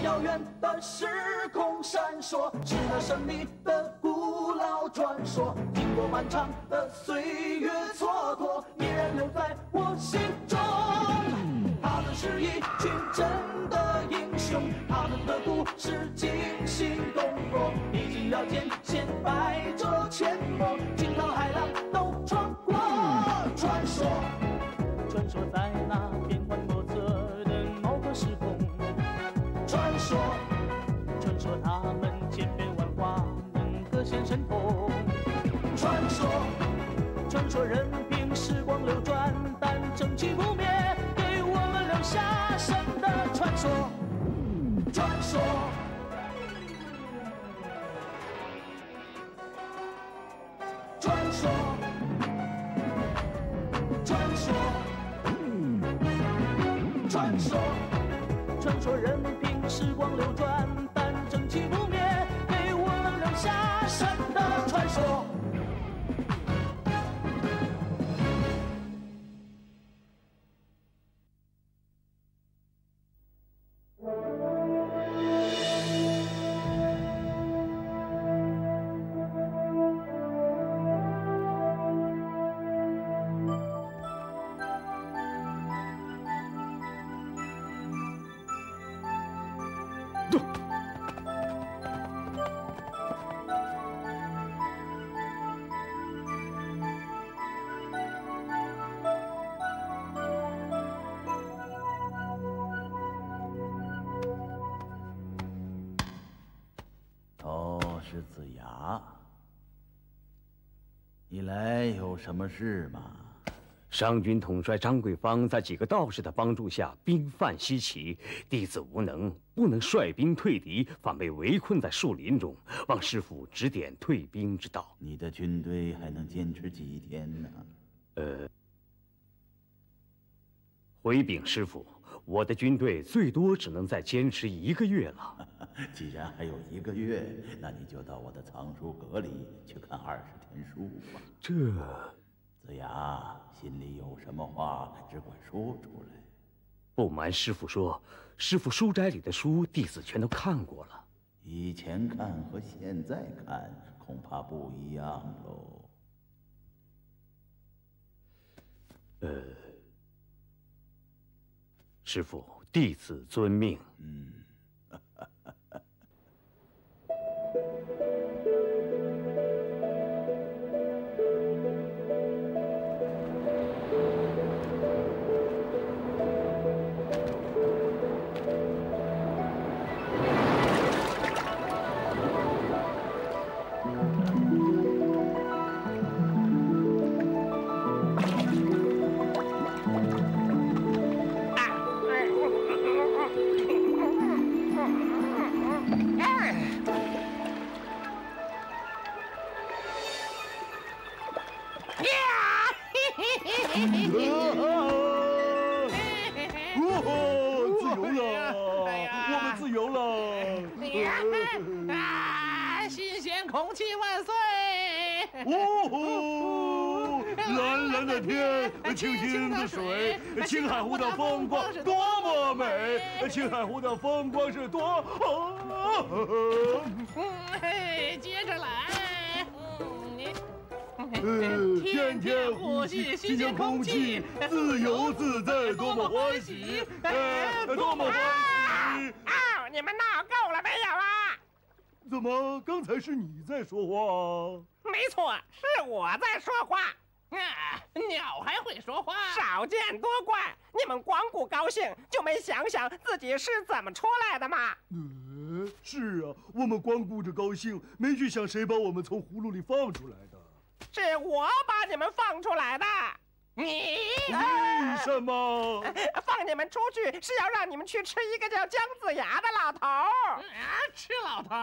遥远的时空闪烁，是那神秘的古老传说。经过漫长的岁月蹉跎，依然留在我心中。他们是一群真的英雄，他们的故事惊心动但正气不灭，给我们留下神的传说。传说，传说，传说，传说，传说人凭时光流转，哦，是子牙，你来有什么事吗？商军统帅张桂芳在几个道士的帮助下，兵犯西岐，弟子无能，不能率兵退敌，反被围困在树林中。望师傅指点退兵之道。你的军队还能坚持几天呢？呃，回禀师傅，我的军队最多只能再坚持一个月了。既然还有一个月，那你就到我的藏书阁里去看二十天书吧。这子牙，心里有什么话，只管说出来。不瞒师傅说，师傅书斋里的书，弟子全都看过了。以前看和现在看恐怕不一样喽。呃，师傅，弟子遵命。嗯。空气万岁！呜呼，蓝蓝的天，清清的水，青海湖的风光多么美！青海湖的风光是多……嗯，接着来。嗯，天天呼吸新鲜空气，自由自在，多么欢喜！哎，多么欢喜！啊，你们闹够了没有啊？怎么刚才是你在说话？没错，是我在说话。啊，鸟还会说话？少见多怪！你们光顾高兴，就没想想自己是怎么出来的吗？嗯，是啊，我们光顾着高兴，没去想谁把我们从葫芦里放出来的。是我把你们放出来的。你为什么放你们出去？是要让你们去吃一个叫姜子牙的老头儿。啊，吃老头？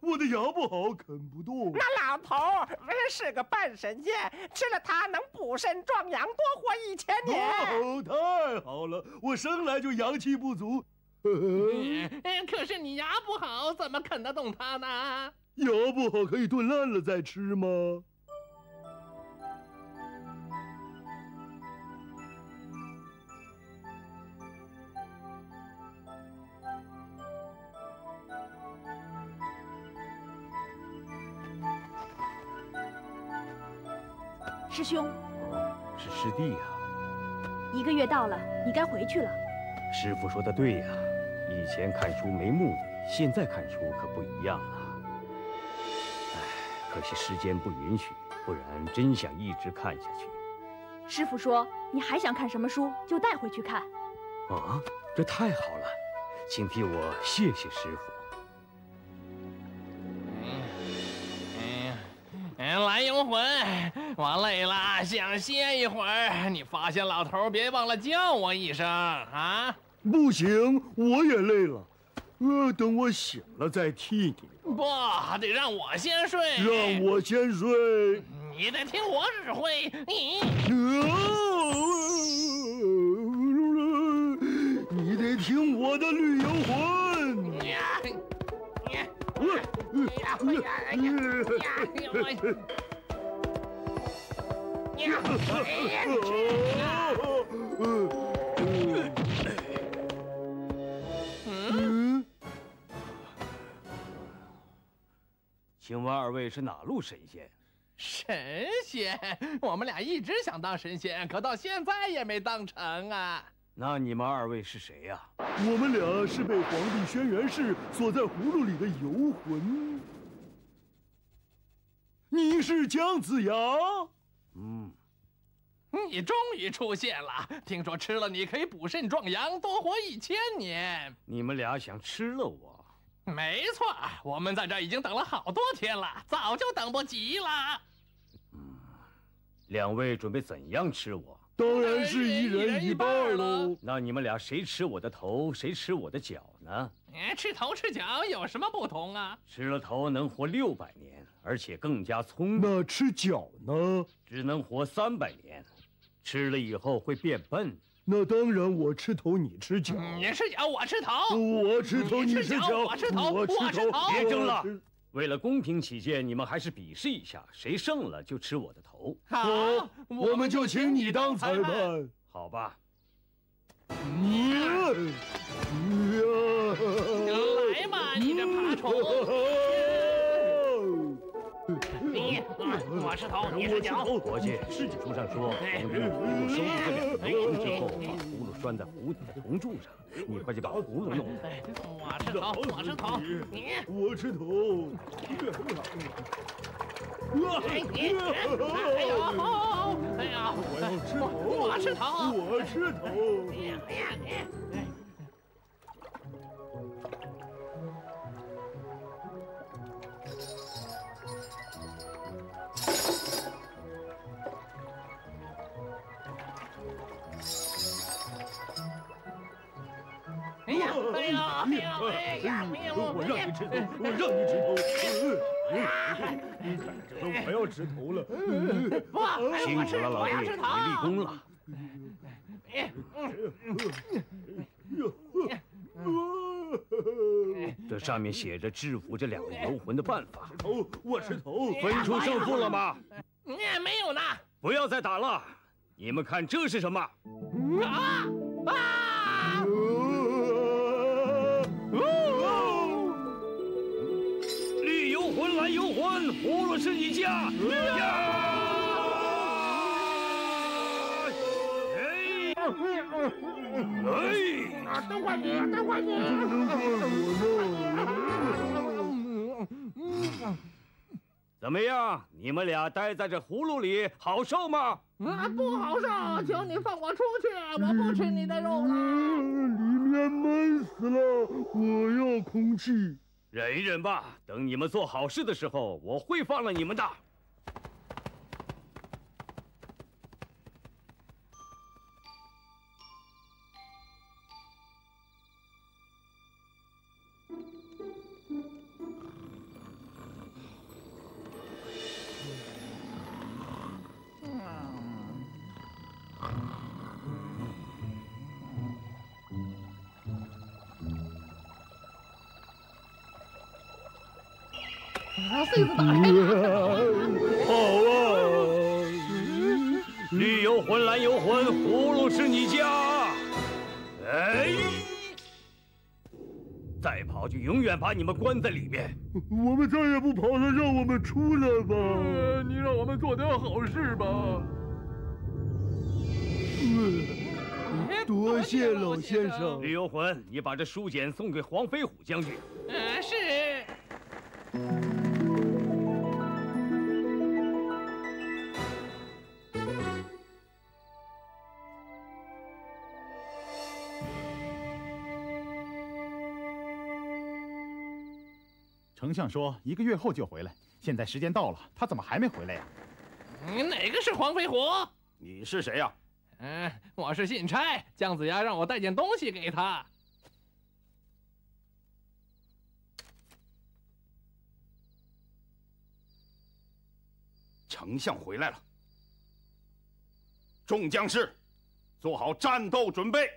我的牙不好，啃不动。那老头儿是个半神仙，吃了它能补肾壮阳，多活一千年。哦，太好了！我生来就阳气不足。可是你牙不好，怎么啃得动它呢？牙不好可以炖烂了再吃吗？师兄，是师弟呀。一个月到了，你该回去了。师傅说的对呀，以前看书没目的，现在看书可不一样了。哎，可惜时间不允许，不然真想一直看下去。师傅说，你还想看什么书，就带回去看。啊，这太好了，请替我谢谢师傅。嗯，蓝幽魂，我累了，想歇一会儿。你发现老头，别忘了叫我一声啊！不行，我也累了。呃，等我醒了再替你。不，得让我先睡。让我先睡。你得听我指挥。你，你得听我的绿游魂。嗯，请问二位是哪路神仙？神仙？我们俩一直想当神仙，可到现在也没当成啊。那你们二位是谁呀？我们俩是被皇帝轩辕氏锁在葫芦里的游魂。你是姜子牙？嗯，你终于出现了。听说吃了你可以补肾壮阳，多活一千年。你们俩想吃了我？没错，我们在这已经等了好多天了，早就等不及了。嗯，两位准备怎样吃我？当然是一人一半喽。那你们俩谁吃我的头，谁吃我的脚呢？哎，吃头吃脚有什么不同啊？吃了头能活六百年，而且更加聪明。那吃脚呢？只能活三百年，吃了以后会变笨。那当然，我吃头，你吃脚。你吃脚，我吃头。我吃头，你吃脚。我吃头，我吃头。别争了。为了公平起见，你们还是比试一下，谁胜了就吃我的头。好，我们就请你当裁判。好吧。来嘛，你这爬虫！我吃头，你吃脚。伙计，事记书上说，皇帝把葫芦收入这两个油盆之后，把葫芦拴在湖底的铜柱上。你快去把葫芦弄来。我吃头，我吃头，你，我吃头。哎你，哎呦，哎呀，我要吃头，我吃头，我吃头。哎呀你。哎呀！哎呀！哎呀！哎呀！我让你吃头，我让你吃头。你看着，我要吃头了。不，辛苦了，老弟，你立功了。这上面写着制服这两个游魂的办法。吃头，我吃头。分出胜负了吗？没有呢。不要再打了。你们看这是什么？啊啊！魂，葫芦是你家。哎！都怪你，都怪你！怎么样？你们俩待在这葫芦里好受吗？啊，不好受！请你放我出去，我不吃你的肉了。里面闷死了，我要空气。忍一忍吧，等你们做好事的时候，我会放了你们的。把穗子打开吧。好啊！绿游魂，蓝游魂，葫芦是你家。哎，再跑就永远把你们关在里面。我们再也不跑了，让我们出来吧。你让我们做点好事吧。多谢老先生。绿游魂，你把这书简送给黄飞虎将军。嗯，是。丞相说一个月后就回来，现在时间到了，他怎么还没回来呀？你，哪个是黄飞虎？你是谁呀？嗯，我是信差，姜子牙让我带件东西给他。丞相回来了，众将士，做好战斗准备。